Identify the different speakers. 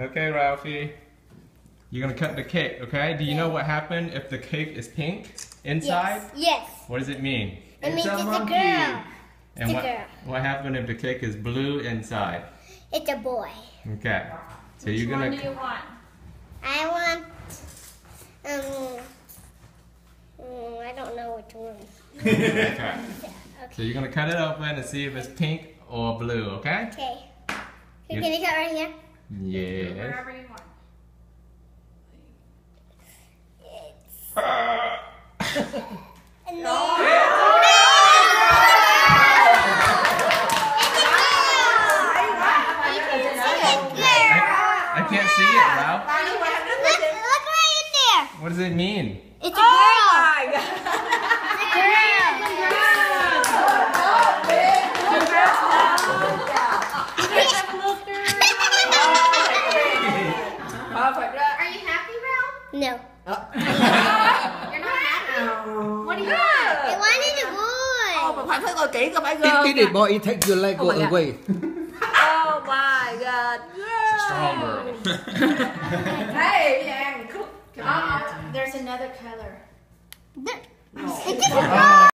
Speaker 1: Okay, Ralphie. You're gonna cut the cake, okay? Do you know what happened if the cake is pink inside?
Speaker 2: Yes. yes.
Speaker 1: What does it mean?
Speaker 2: It means
Speaker 3: a
Speaker 2: it's a girl.
Speaker 1: And
Speaker 2: It's a
Speaker 1: what,
Speaker 2: girl.
Speaker 1: what happened if the cake is blue inside?
Speaker 2: It's a boy.
Speaker 1: Okay. So you're
Speaker 4: Which one
Speaker 1: gonna
Speaker 4: do you want?
Speaker 2: I want. Um. mm, I don't know which one.
Speaker 1: okay.
Speaker 2: Okay.
Speaker 1: So you're gonna cut it open and see if it's pink or blue, okay?
Speaker 2: Okay.
Speaker 1: You-
Speaker 2: Can you cut right here?
Speaker 1: Yes.
Speaker 4: Wherever you want.
Speaker 2: And then.
Speaker 1: I, I can't see it, Ralph.
Speaker 2: Look, look right in there.
Speaker 1: What does it mean?
Speaker 2: It's a girl.
Speaker 5: Ralph?
Speaker 2: No.
Speaker 5: You're not happy? What do you want?
Speaker 2: I wanted a
Speaker 3: Ô,
Speaker 2: boy.
Speaker 3: mà phải phải coi kỹ coi phải
Speaker 6: Did, did it boy take your Lego
Speaker 3: Oh my God.
Speaker 6: away?
Speaker 3: Oh my god.
Speaker 1: Strong girl.
Speaker 4: Hey, yeah. Cool.
Speaker 5: Uh, there's another color.
Speaker 2: It's a girl.